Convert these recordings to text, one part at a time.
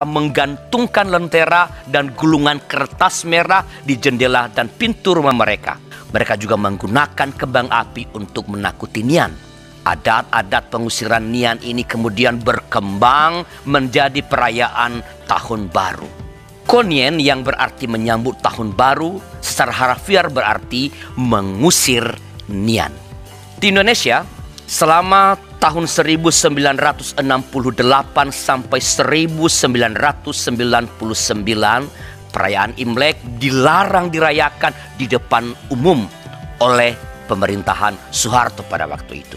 menggantungkan lentera dan gulungan kertas merah di jendela dan pintu rumah mereka. Mereka juga menggunakan kembang api untuk menakuti Nian. Adat-adat pengusiran Nian ini kemudian berkembang menjadi perayaan Tahun Baru. Konien yang berarti menyambut Tahun Baru secara harafiah berarti mengusir Nian. Di Indonesia, selama tahun 1968 sampai 1999 perayaan Imlek dilarang dirayakan di depan umum oleh pemerintahan Soeharto pada waktu itu.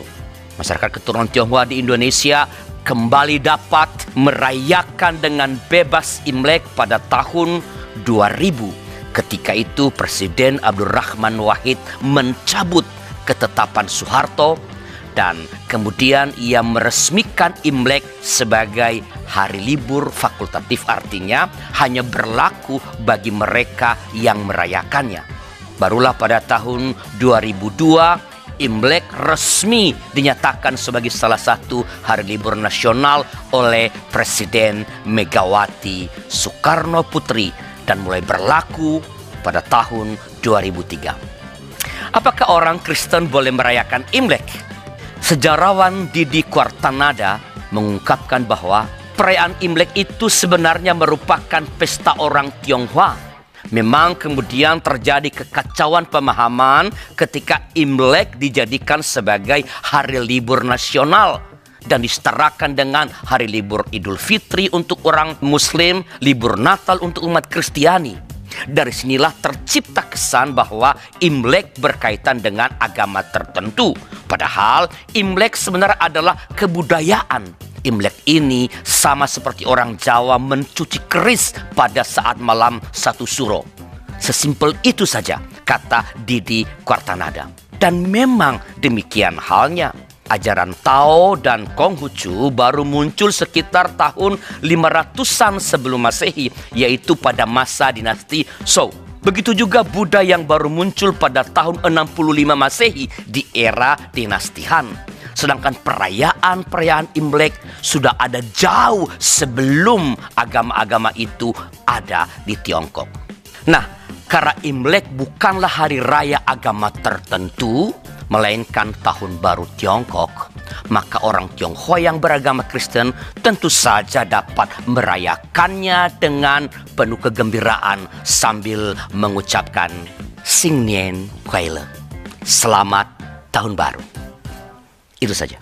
Masyarakat keturunan Tionghoa di Indonesia kembali dapat merayakan dengan bebas Imlek pada tahun 2000. Ketika itu Presiden Abdurrahman Wahid mencabut ketetapan Soeharto dan kemudian ia meresmikan Imlek sebagai hari libur fakultatif artinya hanya berlaku bagi mereka yang merayakannya. Barulah pada tahun 2002 Imlek resmi dinyatakan sebagai salah satu hari libur nasional oleh Presiden Megawati Soekarno Putri dan mulai berlaku pada tahun 2003. Apakah orang Kristen boleh merayakan Imlek? Sejarawan Didi Quartanada mengungkapkan bahwa perayaan Imlek itu sebenarnya merupakan pesta orang Tionghoa. Memang kemudian terjadi kekacauan pemahaman ketika Imlek dijadikan sebagai hari libur nasional dan disetarakan dengan hari libur Idul Fitri untuk orang Muslim, libur Natal untuk umat Kristiani. Dari sinilah tercipta kesan bahwa Imlek berkaitan dengan agama tertentu. Padahal Imlek sebenarnya adalah kebudayaan. Imlek ini sama seperti orang Jawa mencuci keris pada saat malam satu suro. Sesimpel itu saja, kata Didi Quartanada. Dan memang demikian halnya ajaran Tao dan Konghucu baru muncul sekitar tahun 500-an sebelum Masehi, yaitu pada masa dinasti Zhou. Begitu juga Buddha yang baru muncul pada tahun 65 Masehi di era dinasti Han. Sedangkan perayaan-perayaan Imlek sudah ada jauh sebelum agama-agama itu ada di Tiongkok. Nah, karena Imlek bukanlah hari raya agama tertentu, melainkan tahun baru Tiongkok, maka orang Tionghoa yang beragama Kristen tentu saja dapat merayakannya dengan penuh kegembiraan sambil mengucapkan Sing Nian Kuai. Selamat Tahun Baru. Itu saja.